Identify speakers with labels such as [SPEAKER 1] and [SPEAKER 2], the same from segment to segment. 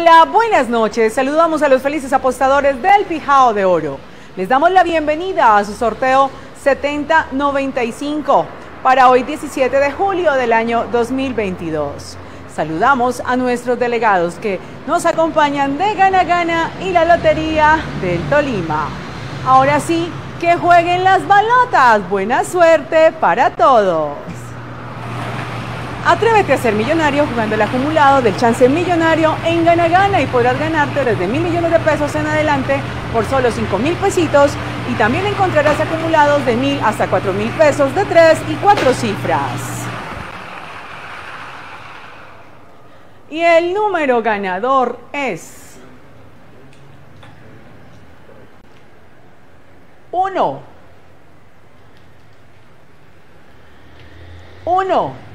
[SPEAKER 1] Buenas noches, saludamos a los felices apostadores del Pijao de Oro. Les damos la bienvenida a su sorteo 7095 para hoy 17 de julio del año 2022. Saludamos a nuestros delegados que nos acompañan de Gana Gana y la Lotería del Tolima. Ahora sí, que jueguen las balotas. Buena suerte para todos. Atrévete a ser millonario jugando el acumulado del chance millonario en Gana Gana y podrás ganarte desde mil millones de pesos en adelante por solo cinco mil pesitos y también encontrarás acumulados de mil hasta cuatro mil pesos de tres y cuatro cifras. Y el número ganador es 1. 1.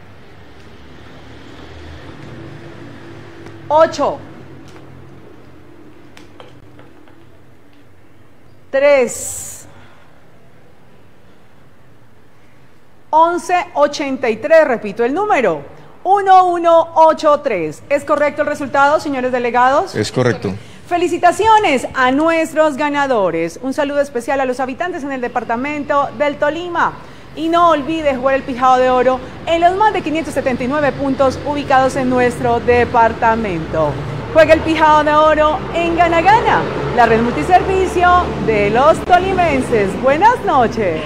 [SPEAKER 1] 8, 3, 11, 83, repito el número, 1183. ¿Es correcto el resultado, señores delegados?
[SPEAKER 2] Es correcto.
[SPEAKER 1] Felicitaciones a nuestros ganadores. Un saludo especial a los habitantes en el departamento del Tolima. Y no olvides jugar el Pijado de Oro en los más de 579 puntos ubicados en nuestro departamento. Juega el Pijado de Oro en Gana Gana, la red multiservicio de los tolimenses. Buenas noches.